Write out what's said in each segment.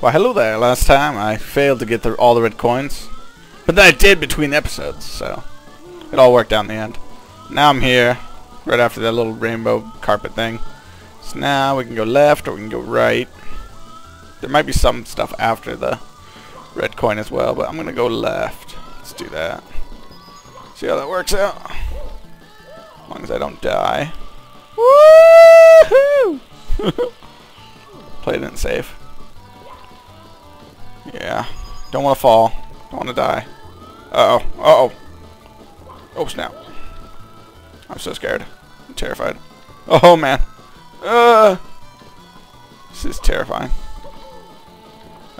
Well, hello there. Last time I failed to get the, all the red coins. But then I did between episodes, so it all worked out in the end. Now I'm here, right after that little rainbow carpet thing. So now we can go left or we can go right. There might be some stuff after the red coin as well, but I'm going to go left. Let's do that. See how that works out. As long as I don't die. Woohoo! Played it safe. Don't want to fall. Don't want to die. Uh-oh. Uh-oh. Oh, snap. I'm so scared. I'm terrified. Oh, man. Uh, this is terrifying.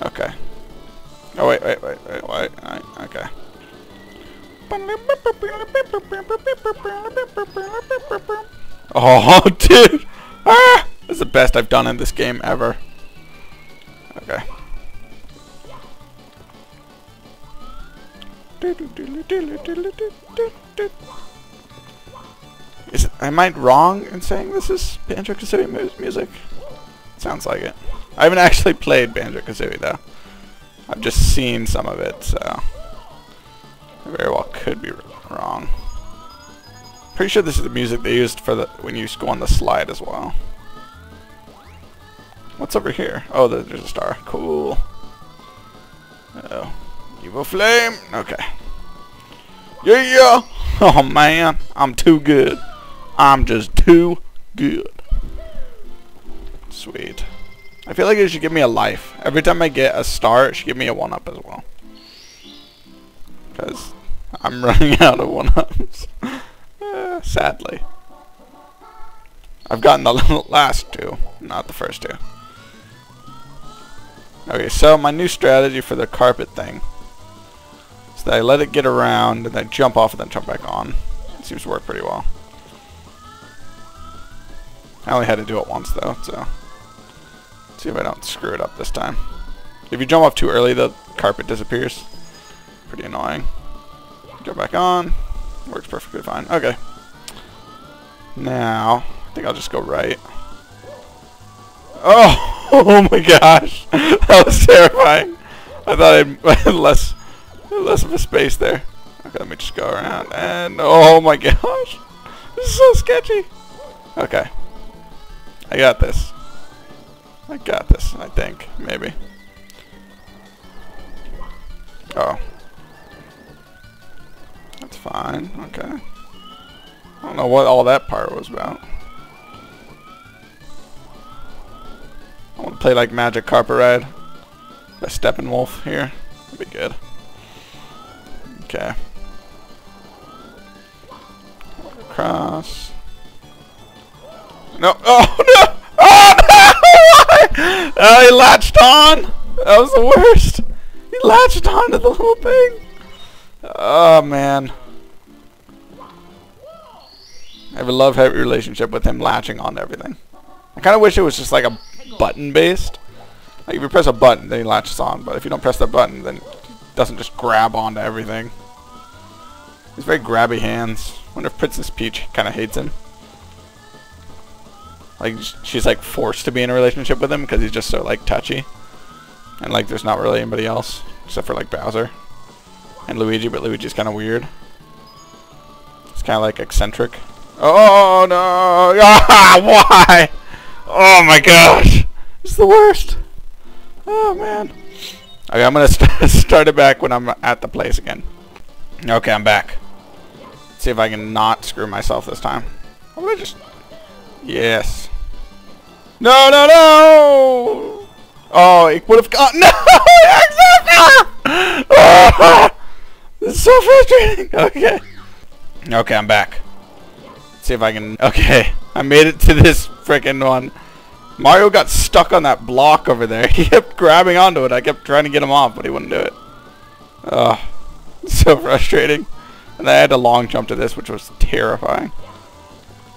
Okay. Oh, wait, wait, wait, wait, wait. wait. Okay. Oh, dude! Ah! This is the best I've done in this game ever. Okay. Is it, am I wrong in saying this is Banjo-Kazooie mu music? Sounds like it. I haven't actually played Banjo-Kazooie though. I've just seen some of it, so I very well could be wrong. Pretty sure this is the music they used for the when you go on the slide as well. What's over here? Oh, there's a star. Cool. oh. Evil flame. Okay. Yeah, yeah. Oh man, I'm too good. I'm just too good. Sweet. I feel like it should give me a life. Every time I get a star, it should give me a one-up as well. Because I'm running out of one-ups. uh, sadly. I've gotten the last two, not the first two. Okay, so my new strategy for the carpet thing that I let it get around and then jump off and then jump back on. It seems to work pretty well. I only had to do it once though, so see if I don't screw it up this time. If you jump off too early, the carpet disappears. Pretty annoying. Go back on. Works perfectly fine. Okay. Now, I think I'll just go right. Oh! Oh my gosh! That was terrifying. I thought I had less, less of a space there. Okay, let me just go around and... Oh my gosh! This is so sketchy! Okay. I got this. I got this, I think. Maybe. Oh. That's fine. Okay. I don't know what all that part was about. I want to play like Magic Carpet Ride by Steppenwolf here. That'd be good. Okay. Across. Oh, no. Oh no! Oh no! oh, he latched on. That was the worst. He latched onto the little thing. Oh man. I have a love-hate relationship with him latching on to everything. I kind of wish it was just like a button-based. Like if you press a button, then he latches on. But if you don't press the button, then it doesn't just grab onto everything. He's very grabby hands. wonder if Princess Peach kind of hates him. Like she's like forced to be in a relationship with him because he's just so like touchy. And like there's not really anybody else except for like Bowser and Luigi, but Luigi's kind of weird. It's kind of like eccentric. Oh no! Ah, why? Oh my gosh! It's the worst. Oh man. Okay, I'm gonna st start it back when I'm at the place again. Okay, I'm back. See if I can not screw myself this time. I'm gonna just. Yes. No, no, no! Oh, it would have gone. No! oh, this is so frustrating. Okay. Okay, I'm back. Let's see if I can... Okay, I made it to this freaking one. Mario got stuck on that block over there. He kept grabbing onto it. I kept trying to get him off, but he wouldn't do it. Oh, so frustrating. And I had to long jump to this, which was terrifying.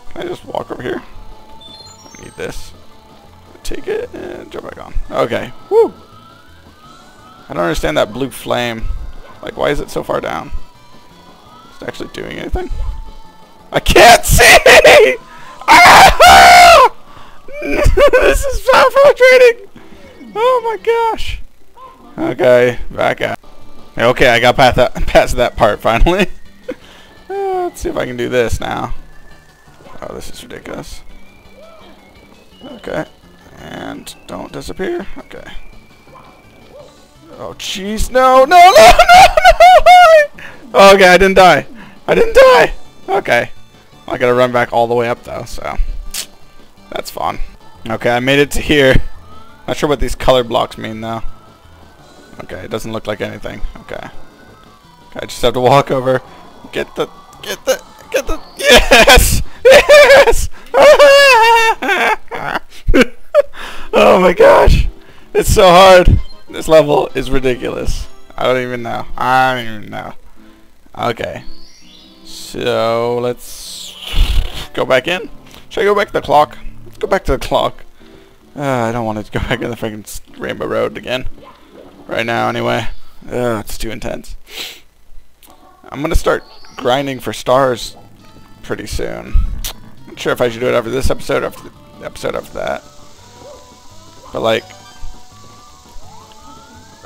Can I just walk over here? I need this. Take it and jump back on. Okay. Woo! I don't understand that blue flame. Like, why is it so far down? Is it actually doing anything? I can't see! Ah! this is so frustrating! Oh my gosh. Okay, back out. Okay, I got past that, past that part finally. Let's see if I can do this now. Oh, this is ridiculous. Okay. And don't disappear. Okay. Oh, jeez. No, no, no, no, no! Oh, okay, I didn't die. I didn't die. Okay. I gotta run back all the way up, though, so... That's fun. Okay, I made it to here. Not sure what these color blocks mean, though. Okay, it doesn't look like anything. Okay. okay I just have to walk over. Get the... Get the... Get the... Yes! Yes! oh my gosh. It's so hard. This level is ridiculous. I don't even know. I don't even know. Okay. So, let's go back in. Should I go back to the clock? Let's go back to the clock. Uh, I don't want to go back in the freaking Rainbow Road again. Right now, anyway. Uh, it's too intense. I'm going to start grinding for stars pretty soon. Not sure if I should do it after this episode after the episode after that. But like...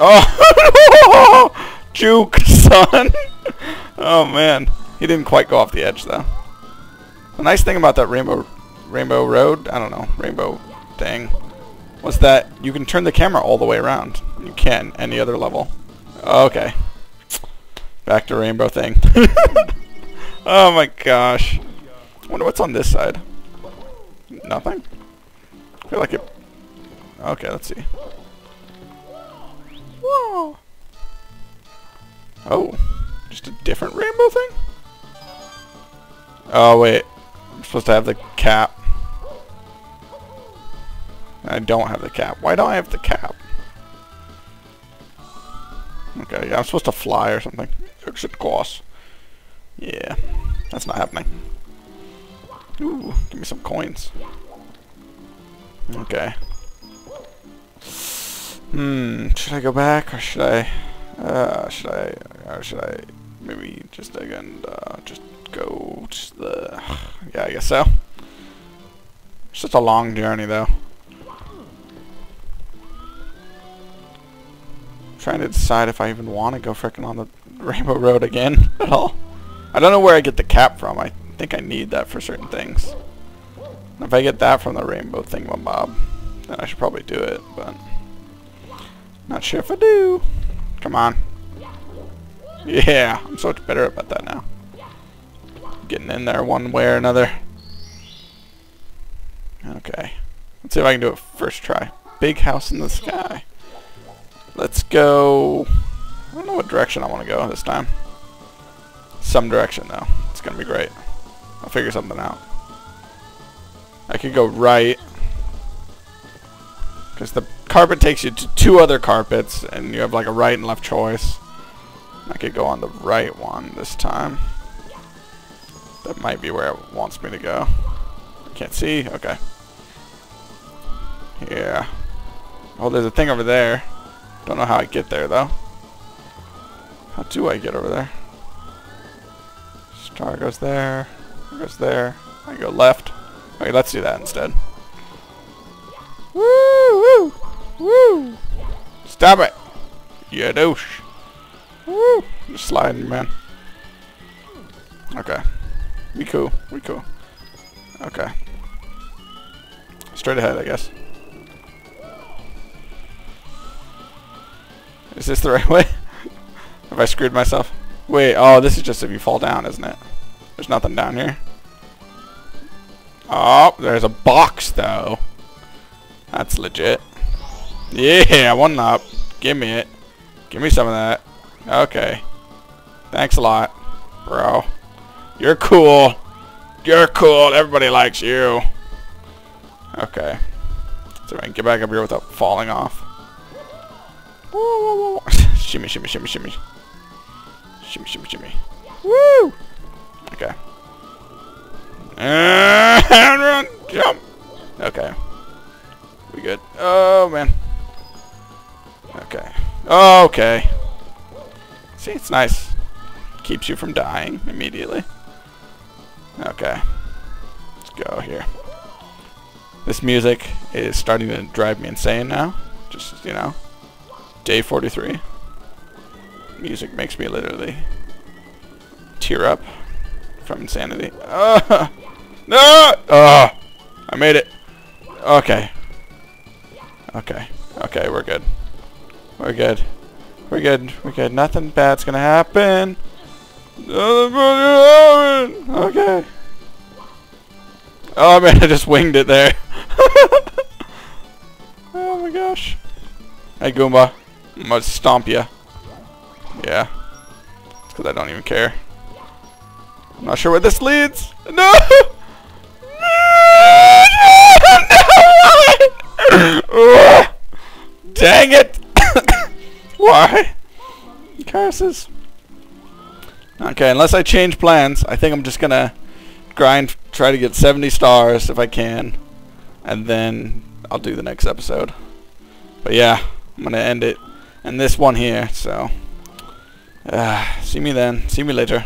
Oh! Juke, son! oh man. He didn't quite go off the edge though. The nice thing about that Rainbow Rainbow Road, I don't know, Rainbow thing, was that you can turn the camera all the way around. You can any other level. Okay. Back to Rainbow thing. oh my gosh. wonder what's on this side. Nothing? I feel like it... Okay, let's see. Whoa! Oh. Just a different rainbow thing? Oh, wait. I'm supposed to have the cap. I don't have the cap. Why don't I have the cap? Okay, yeah, I'm supposed to fly or something. Exit course. Yeah, that's not happening. Ooh, give me some coins. Okay. Hmm, should I go back or should I, uh, should I, or should I maybe just again, uh, just go to the, yeah, I guess so. It's just a long journey though. trying to decide if I even want to go frickin' on the Rainbow Road again at all. I don't know where I get the cap from. I think I need that for certain things. If I get that from the Rainbow thing Thingamabob, then I should probably do it, but... Not sure if I do. Come on. Yeah, I'm so much better about that now. Getting in there one way or another. Okay. Let's see if I can do it first try. Big house in the sky. Let's go... I don't know what direction I want to go this time. Some direction, though. It's going to be great. I'll figure something out. I could go right. Because the carpet takes you to two other carpets, and you have like a right and left choice. I could go on the right one this time. That might be where it wants me to go. Can't see? Okay. Yeah. Oh, there's a thing over there. Don't know how I get there, though. How do I get over there? Star goes there. Goes there. I go left. Okay, let's do that instead. Woo! Woo! Woo! Stop it! You douche. Woo! Just sliding, man. Okay. We cool. We cool. Okay. Straight ahead, I guess. Is this the right way? Have I screwed myself? Wait, oh, this is just if you fall down, isn't it? There's nothing down here. Oh, there's a box, though. That's legit. Yeah, one up. Give me it. Give me some of that. Okay. Thanks a lot, bro. You're cool. You're cool. Everybody likes you. Okay. So I can get back up here without falling off. Shimmy, shimmy, shimmy, shimmy. Shimmy, shimmy, shimmy. Woo! Okay. And run, jump. Okay. We good. Oh, man. Okay. Okay. See, it's nice. Keeps you from dying immediately. Okay. Let's go here. This music is starting to drive me insane now. Just, you know. Day 43. Music makes me literally tear up from insanity. Uh, no! Uh, I made it. Okay. Okay. Okay, we're good. We're good. We're good. We're good. Nothing bad's gonna happen. Okay. Oh man, I just winged it there. oh my gosh. Hey Goomba. I'm gonna stomp you. Yeah. Because I don't even care. I'm not sure where this leads. No! no! Dang it! Why? Curses. Okay, unless I change plans, I think I'm just gonna grind, try to get 70 stars if I can, and then I'll do the next episode. But yeah, I'm gonna end it, and this one here, so, uh, see me then, see me later.